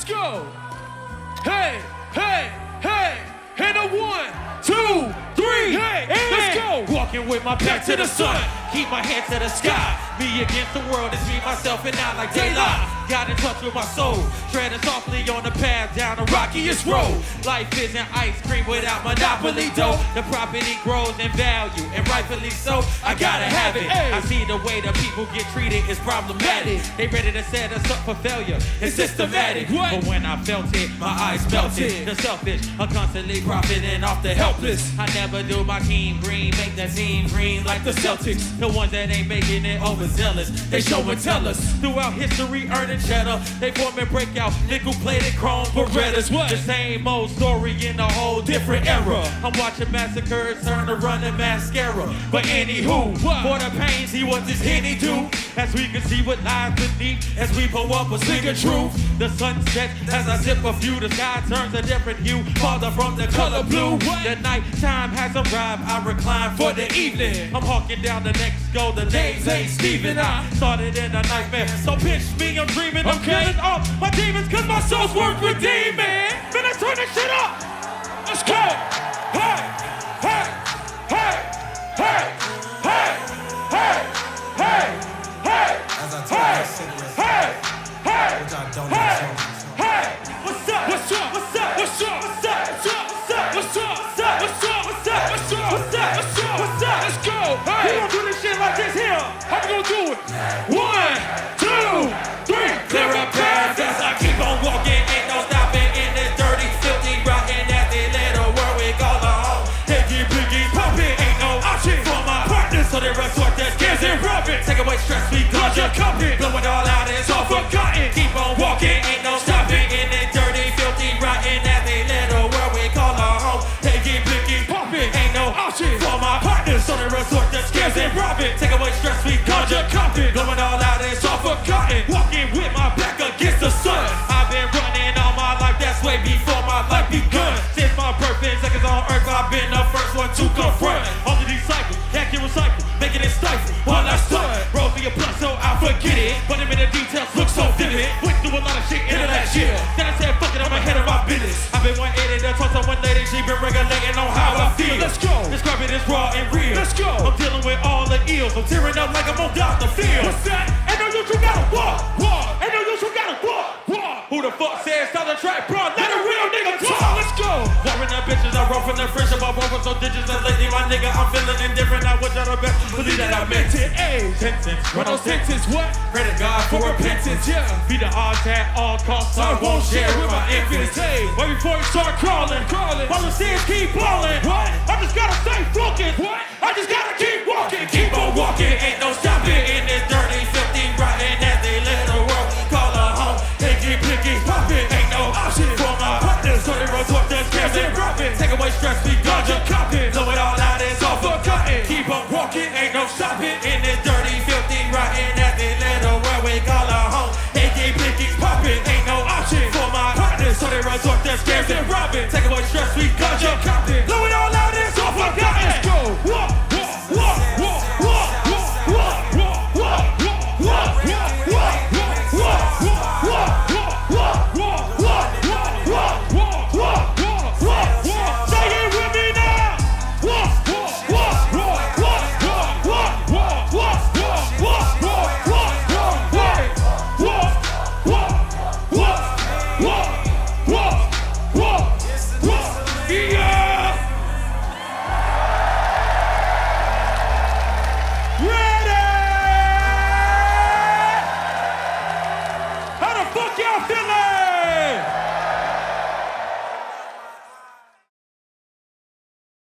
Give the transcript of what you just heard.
Let's go. Hey, hey, hey. And a one, two, three. Hey, let's go. Walking with my back to the sun. Keep my hands to the sky. Me against the world, it's me, myself, and I like Daylyt. Got in touch with my soul. Treading softly on the path down the rockiest road. Life isn't ice cream without monopoly dough. The property grows in value, and rightfully so. I gotta have it. I see the way the people get treated is problematic. They ready to set us up for failure. It's systematic. But when I felt it, my eyes melted. The selfish are constantly profiting off the helpless. I never do my team green, make the team green like the Celtics. The ones that ain't making it overzealous, they show and tell us. Throughout history, earning cheddar, they form and break out nickel plated chrome Berettas. What? The same old story in a whole different era. I'm watching massacres turn to running mascara. But anywho, What? for the pains he wants his henny do. As we can see what lies beneath, as we pull up a singing truth. The sun sets as I sip a few, the sky turns a different hue. Farther from the color blue. What? The night time has arrived, I recline for the evening. I'm hawking down the next go, the names ain't Steven. I started in a nightmare, so pinch me, I'm dreaming. I'm Okay. killing off my demons, cause my soul's worth redeeming. Then I turn this shit up. Let's go. Hey, hey, hey, hey, hey, hey, hey, hey, As I told hey, my cigarettes, hey, hey, which I don't hey, know. hey. What's up? What's up? What's up? What's up? To and rubbing. Take away stress, we conjure cupping. Blow it all out, it's all forgotten. Keep on walking, ain't no stopping in this dirty, filthy, rotten, nasty little world we call a home. Higgy, piggy, pumping. Ain't no option for my partners. So they resort to scares and rubbing. Take away stress, we conjure cupping. Blow it all out, it's all forgotten. Walking with my back against the sun. Seconds on earth, I've been the first one to confront. All of these cycles, that can recycle, making it stifle. While I stunt, roll me a blunt so I forget it. But in the details look so vivid. Went through a lot of shit in the last year. Then I said, fuck it, I'm ahead of my business. I've been 180 to talk to one lady, she been regulating on how I feel. Let's go. Describe it as raw and real. Let's go. I'm dealing with all the ills. I'm tearing up like I'm on Dr. Phil. What's that? Ain't no use, you gotta walk. Walk. Ain't no use, you gotta walk. Walk. Who the fuck nigga, I'm feeling indifferent. I wish I'd have been believe that I meant it. Hey, Sentence, run those sentences. What? Pray to God for repentance. Yeah. Be the odds at all costs. I won't share with my infants. Hey. Right before you start crawling, Crawling. While the sins keep falling. What? I just gotta stay focused. What? I just gotta keep in this dirty, filthy, rotten ass Atlanta world we call our home. AK blinkies popping, ain't no option for my partners, so they resort to scams and robbing. Take away stress, we Porque é o Pelé!